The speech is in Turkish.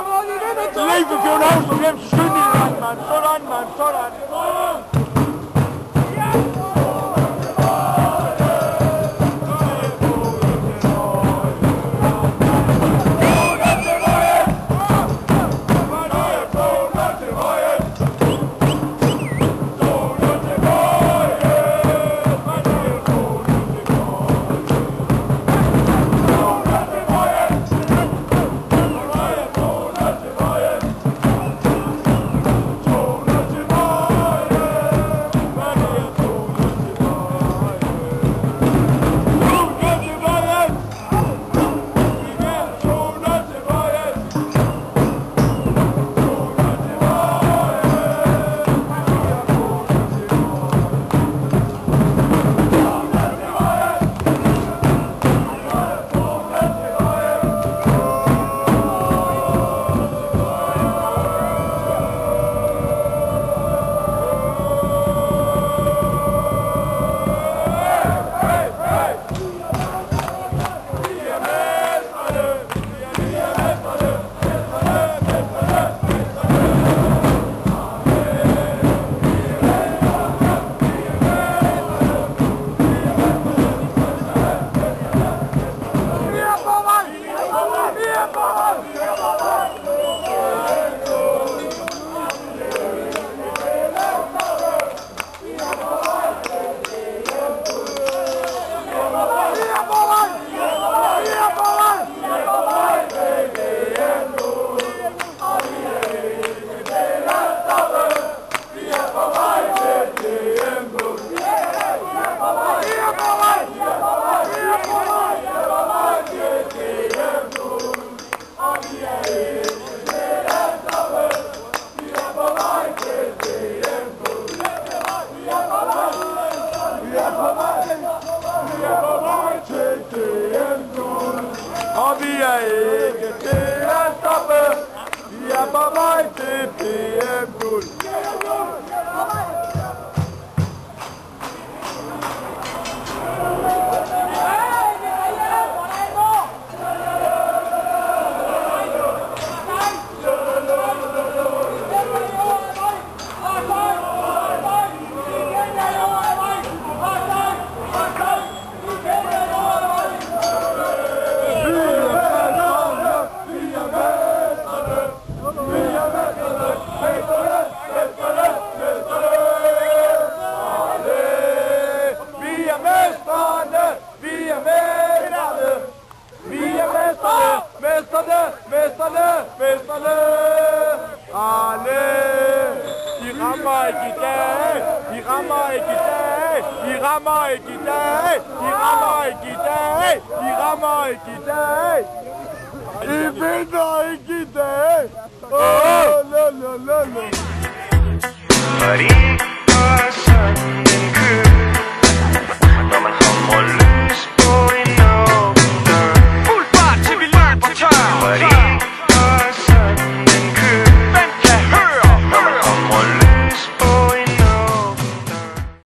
Leef für den Ausdruck, wir haben es man. gemacht, Mann. man. Mann, voran. Piaí, que tem essa banca, e a mamãe. İ dag, de rammer ikke i dag, de rammer ikke i dag. I vinder ikke i dag. Åh, la la la la. Maria